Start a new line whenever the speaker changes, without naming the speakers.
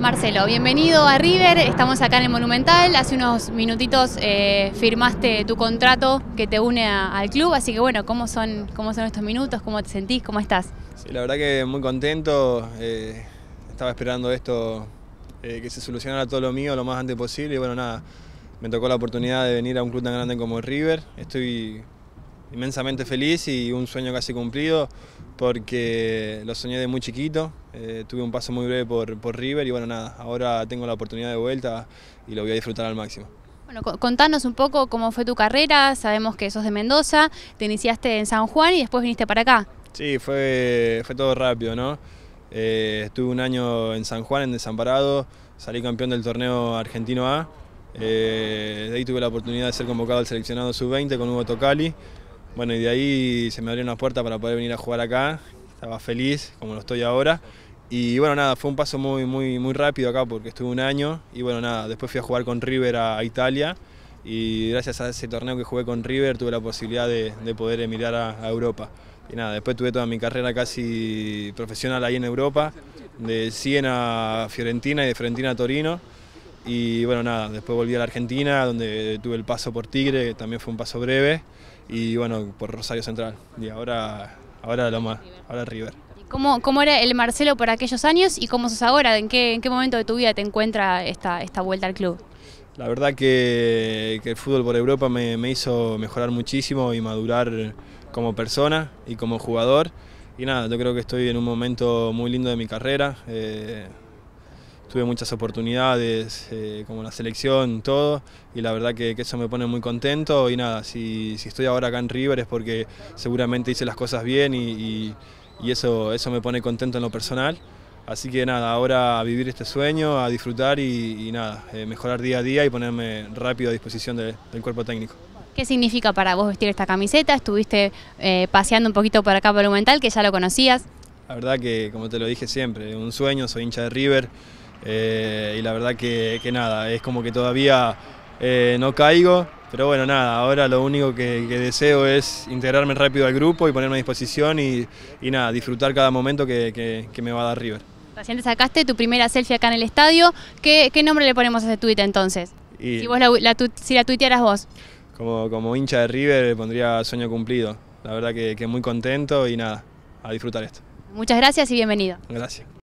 Marcelo, bienvenido a River, estamos acá en el Monumental, hace unos minutitos eh, firmaste tu contrato que te une al club, así que bueno, ¿cómo son, ¿cómo son estos minutos? ¿Cómo te sentís? ¿Cómo estás?
Sí, la verdad que muy contento, eh, estaba esperando esto, eh, que se solucionara todo lo mío lo más antes posible y bueno, nada, me tocó la oportunidad de venir a un club tan grande como River, estoy inmensamente feliz y un sueño casi cumplido porque lo soñé de muy chiquito, eh, tuve un paso muy breve por, por, River y bueno, nada, ahora tengo la oportunidad de vuelta y lo voy a disfrutar al máximo.
Bueno, contanos un poco cómo fue tu carrera, sabemos que sos de Mendoza, te iniciaste en San Juan y después viniste para acá.
Sí, fue, fue todo rápido, ¿no? Eh, estuve un año en San Juan, en Desamparado, salí campeón del torneo argentino A, eh, de ahí tuve la oportunidad de ser convocado al seleccionado sub-20 con Hugo Tocali, bueno, y de ahí se me abrió una puerta para poder venir a jugar acá. Estaba feliz, como lo estoy ahora. Y bueno, nada, fue un paso muy, muy, muy rápido acá porque estuve un año. Y bueno, nada, después fui a jugar con River a, Italia. Y gracias a ese torneo que jugué con River tuve la posibilidad de, poder emigrar a, Europa. Y nada, después tuve toda mi carrera casi profesional ahí en Europa, de Siena a Fiorentina y de Fiorentina a Torino. Y bueno, nada, después volví a la Argentina, donde tuve el paso por Tigre, que también fue un paso breve, y bueno, por Rosario Central. Y ahora, ahora Loma, ahora River.
¿Cómo, ¿Cómo era el Marcelo por aquellos años y cómo sos ahora? ¿En qué, en qué momento de tu vida te encuentra esta, esta vuelta al club?
La verdad que, que el fútbol por Europa me, me, hizo mejorar muchísimo y madurar como persona y como jugador. Y nada, yo creo que estoy en un momento muy lindo de mi carrera. Eh, tuve muchas oportunidades, eh, como la selección, todo, y la verdad que, eso me pone muy contento. Y nada, si, estoy ahora acá en River es porque seguramente hice las cosas bien y, eso, eso me pone contento en lo personal. Así que nada, ahora a vivir este sueño, a disfrutar y, nada, eh, mejorar día a día y ponerme rápido a disposición del cuerpo técnico.
¿Qué significa para vos vestir esta camiseta? Estuviste eh, paseando un poquito por acá por Monumental, que ya lo conocías.
La verdad que, como te lo dije siempre, un sueño, soy hincha de River, eh, y la verdad que, nada, es como que todavía eh, no caigo, pero bueno, nada, ahora lo único que, deseo es integrarme rápido al grupo y ponerme a disposición y, nada, disfrutar cada momento que, me va a dar River.
Recién sacaste tu primera selfie acá en el estadio, ¿qué, nombre le ponemos a ese tuit entonces? si, vos la, si la tuitearas vos.
Como, como hincha de River le pondría sueño cumplido, la verdad que muy contento y nada, a disfrutar esto.
Muchas gracias y bienvenido.
Gracias.